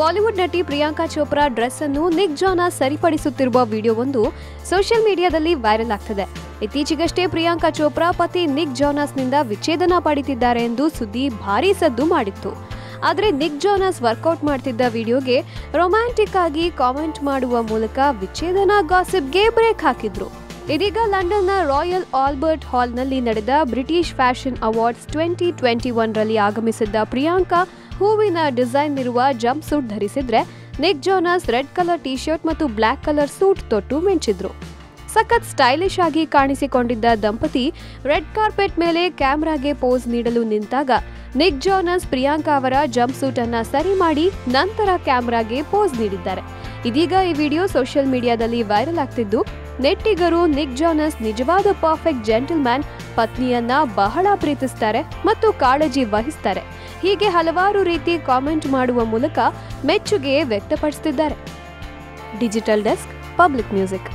Bollywood ನಟಿ Priyanka Chopra dress ಅನ್ನು Nick ಜಾನ ಸರಿಪಡಿಸುತ್ತಿರುವ ವಿಡಿಯೋವೊಂದು ಸೋಷಿಯಲ್ ಮೀಡಿಯಾದಲ್ಲಿ ವೈರಲ್ ಆಗ್ತದೆ. ಇತ್ತೀಚೆಗಷ್ಟೇ ಪ್ರಿಯಾಂಕಾ ಚೋಪ್ರಾ ಪತಿ ನಿಕ್ ಜಾನಸ್ನಿಂದ ವಿಚ್ಛೇದನ ಪಡಿತಿದ್ದಾರೆ ಎಂದು ಸುದ್ದಿ ಭಾರೀ ಸದ್ದು ಮಾಡಿತ್ತು. ಆದರೆ ನಿಕ್ ಜಾನಸ್ ವರ್ಕೌಟ್ ಮಾಡ್ತಿದ್ದ ವಿಡಿಯೋಗೆ ರೊಮ್ಯಾಂಟಿಕ್ ಆಗಿ ಕಾಮೆಂಟ್ ಮಾಡುವ ಮೂಲಕ ವಿಚ್ಛೇದನ ಗಾಸಿಪ್ಗೆ ಬ್ರೇಕ್ ಹಾಕಿದ್ರು. ಇದೀಗ ಲಂಡನ್ನ ರಾಯಲ್ ಆಲ್ಬರ್ಟ್ ಹಾಲ್ನಲ್ಲಿ ನಡೆದ British fashion awards twenty twenty ಒನ್ರಲ್ಲಿ ಆಗಮಿಸಿದ್ದ ಪ್ರಿಯಾಂಕಾ ಹೂವಿನ ಡಿಸೈನ್ ಇರುವ jumpsuit ಧರಿಸಿದ್ರೆ Nick Jonas red colour T shirt ಮತ್ತು ಬ್ಲ್ಯಾಕ್ ಕಲರ್ ಸೂಟ್ ತೊಟ್ಟು ಮಿಂಚಿದ್ರು. ಸಖತ್ ಸ್ಟೈಲಿಶ್ ಆಗಿ ಕಾಣಿಸಿಕೊಂಡಿದ್ದ ದಂಪತಿ ರೆಡ್ ಕಾರ್ಪೆಟ್ ಮೇಲೆ ಕ್ಯಾಮ್ರಾಗೆ ಪೋಸ್ ನೀಡಲು ನಿಂತಾಗ ನಿಕ್ ಜೋನಸ್ ಪ್ರಿಯಾಂಕಾ ಅವರ ಜಂಪ್ ಸೂಟ್ ಅನ್ನ ಸರಿ ಮಾಡಿ ನಂತರ ಕ್ಯಾಮ್ರಾಗೆ ಪೋಸ್ ನೀಡಿದ್ದಾರೆ. ಇದೀಗ ಈ ವಿಡಿಯೋ ಸೋಷಿಯಲ್ ಮೀಡಿಯಾದಲ್ಲಿ ವೈರಲ್ ಆಗ್ತಿದ್ದು ನೆಟ್ಟಿಗರು ನಿಕ್ ಜಾನಸ್ ನಿಜವಾದ ಪರ್ಫೆಕ್ಟ್ ಜೆಂಟಲ್ಮ್ಯಾನ್. ಪತ್ನಿಯನ್ನ ಬಹಳ ಪ್ರೀತಿಸ್ತಾರೆ ಮತ್ತು ಕಾಳಜಿ ವಹಿಸ್ತಾರೆ. ಹೀಗೆ ಹಲವಾರು ರೀತಿ ಕಾಮೆಂಟ್ ಮಾಡುವ ಮೂಲಕ ಮೆಚ್ಚುಗೆ ವ್ಯಕ್ತಪಡಿಸುತ್ತಿದ್ದಾರೆ ಡಿಜಿಟಲ್ ಡೆಸ್ಕ್ ಪಬ್ಲಿಕ್ ಮ್ಯೂಸಿಕ್.